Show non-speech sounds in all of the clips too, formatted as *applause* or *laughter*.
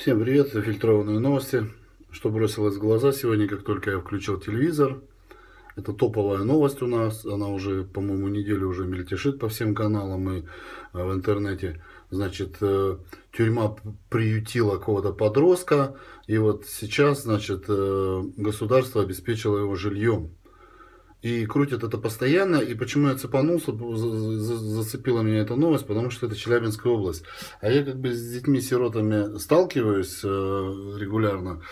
Всем привет, фильтрованные новости. Что бросилось в глаза сегодня, как только я включил телевизор. Это топовая новость у нас, она уже, по-моему, неделю уже мельтешит по всем каналам и э, в интернете. Значит, э, тюрьма приютила какого-то подростка, и вот сейчас, значит, э, государство обеспечило его жильем. И крутят это постоянно. И почему я цепанулся, зацепила меня эта новость, потому что это Челябинская область. А я как бы с детьми-сиротами сталкиваюсь э, регулярно.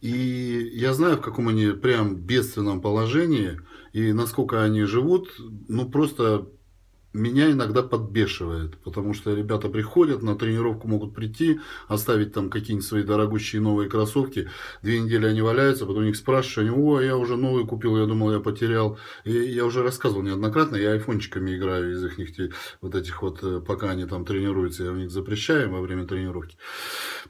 И я знаю, в каком они прям бедственном положении. И насколько они живут, ну просто меня иногда подбешивает, потому что ребята приходят, на тренировку могут прийти, оставить там какие-нибудь свои дорогущие новые кроссовки, две недели они валяются, потом их спрашиваешь, они, о, я уже новые купил, я думал, я потерял. И я уже рассказывал неоднократно, я айфончиками играю из их вот этих вот, э, пока они там тренируются, я у них запрещаю во время тренировки.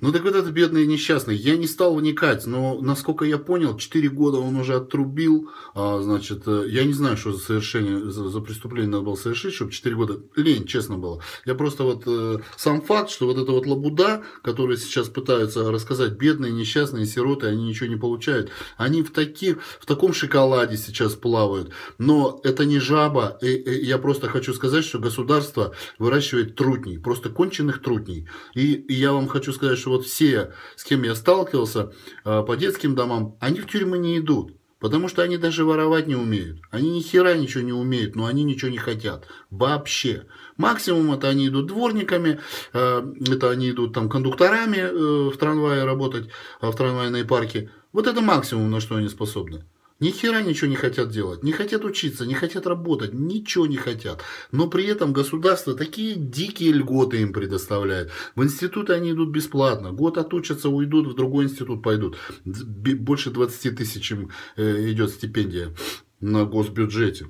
Ну так вот этот бедный несчастный, я не стал вникать, но насколько я понял, 4 года он уже отрубил, а, значит, э, я не знаю, что за совершение, за, за преступление надо было совершить, чтобы 4 года. Лень, честно было. Я просто вот э, сам факт, что вот эта вот лабуда, которую сейчас пытаются рассказать бедные, несчастные, сироты, они ничего не получают. Они в, таки, в таком шоколаде сейчас плавают. Но это не жаба. И, и я просто хочу сказать, что государство выращивает трутней, просто конченых трутней. И, и я вам хочу сказать, что вот все, с кем я сталкивался э, по детским домам, они в тюрьмы не идут. Потому что они даже воровать не умеют. Они ни хера ничего не умеют, но они ничего не хотят. Вообще. Максимум это они идут дворниками, э, это они идут там кондукторами э, в трамвае работать, э, в трамвайной парке. Вот это максимум, на что они способны. Ни хера ничего не хотят делать, не хотят учиться, не хотят работать, ничего не хотят. Но при этом государство такие дикие льготы им предоставляет. В институты они идут бесплатно. Год отучатся, уйдут, в другой институт пойдут. Больше 20 тысяч им э, идет стипендия на госбюджете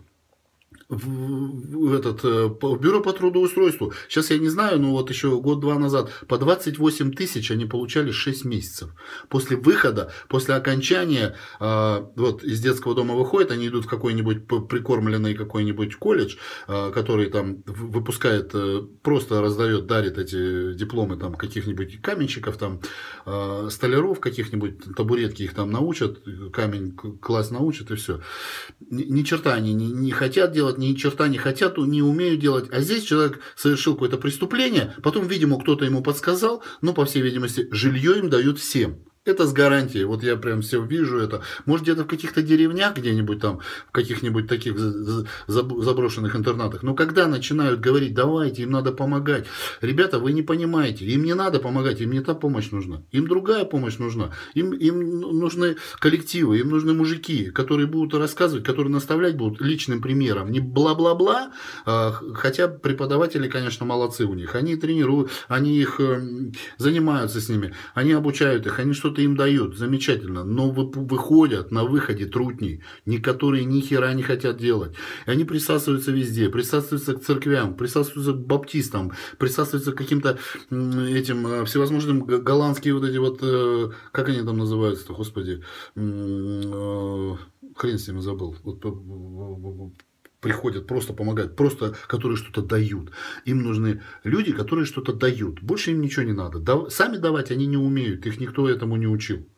в, этот, э, бюро по трудоустройству. Сейчас я не знаю, но вот еще год-два назад по 28 тысяч они получали 6 месяцев. После выхода, после окончания, э, вот из детского дома выходят, они идут в какой-нибудь прикормленный какой-нибудь колледж, э, который там выпускает, э, просто раздает, дарит эти дипломы там каких-нибудь каменщиков, там э, столяров каких-нибудь, табуретки их там научат, камень класс научат и все. Ни, черта они не хотят делать, ни черта не хотят, не умеют делать. А здесь человек совершил какое-то преступление, потом, видимо, кто-то ему подсказал, но, по всей видимости, жилье им дают всем. Это с гарантией. Вот я прям все вижу это. Может, где-то в каких-то деревнях, где-нибудь там, в каких-нибудь таких заброшенных интернатах. Но когда начинают говорить, давайте, им надо помогать. Ребята, вы не понимаете. Им не надо помогать, им не та помощь нужна. Им другая помощь нужна. Им, им нужны коллективы, им нужны мужики, которые будут рассказывать, которые наставлять будут личным примером. Не бла-бла-бла. А, хотя преподаватели, конечно, молодцы у них. Они тренируют, они их эм, занимаются с ними, они обучают их, они что что-то им дают, замечательно, но выходят на выходе трутни, которые ни хера не хотят делать. И они присасываются везде, присасываются к церквям, присасываются к баптистам, присасываются к каким-то этим э, всевозможным голландские вот эти вот, э, как они там называются-то, господи, э, хрен с ними забыл. Вот приходят, просто помогают, просто которые что-то дают. Им нужны люди, которые что-то дают. Больше им ничего не надо. Сами давать они не умеют, их никто этому не учил.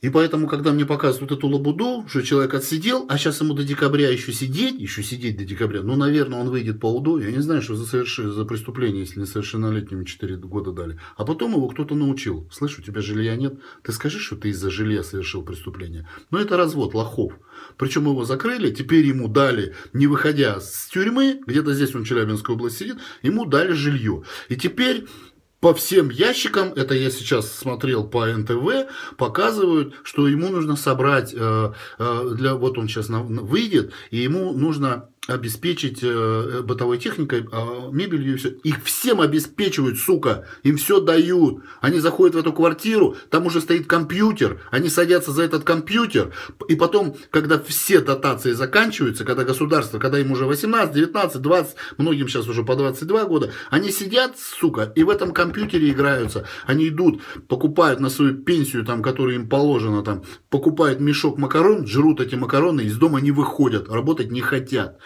И поэтому, когда мне показывают эту лабуду, что человек отсидел, а сейчас ему до декабря еще сидеть, еще сидеть до декабря, ну, наверное, он выйдет по УДО, я не знаю, что за, соверш... за преступление, если несовершеннолетним 4 года дали. А потом его кто-то научил. Слышь, у тебя жилья нет, ты скажи, что ты из-за жилья совершил преступление. Но это развод лохов. Причем его закрыли, теперь ему дали, не выходя с тюрьмы, где-то здесь он в Челябинской области сидит, ему дали жилье. И теперь по всем ящикам, это я сейчас смотрел по НТВ, показывают, что ему нужно собрать, э, э, для, вот он сейчас выйдет, и ему нужно обеспечить э, бытовой техникой, э, мебелью и все. Их всем обеспечивают, сука. Им все дают. Они заходят в эту квартиру, там уже стоит компьютер. Они садятся за этот компьютер. И потом, когда все дотации заканчиваются, когда государство, когда им уже 18, 19, 20, многим сейчас уже по 22 года, они сидят, сука, и в этом компьютере играются. Они идут, покупают на свою пенсию, там, которая им положена, там, покупают мешок макарон, жрут эти макароны, из дома не выходят, работать не хотят.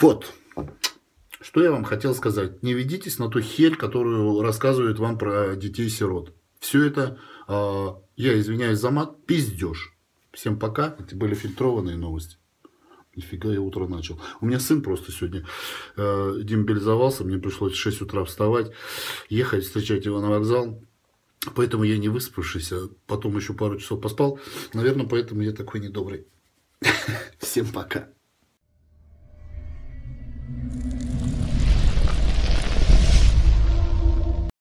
Вот. что я вам хотел сказать? Не ведитесь на ту херь, которую рассказывают вам про детей-сирот. Все это, э, я извиняюсь за мат, пиздеж. Всем пока. Это были фильтрованные новости. Нифига я утро начал. У меня сын просто сегодня э, демобилизовался. Мне пришлось в 6 утра вставать, ехать, встречать его на вокзал. Поэтому я не выспавшийся. Потом еще пару часов поспал. Наверное, поэтому я такой недобрый. *laughs* Всем пока.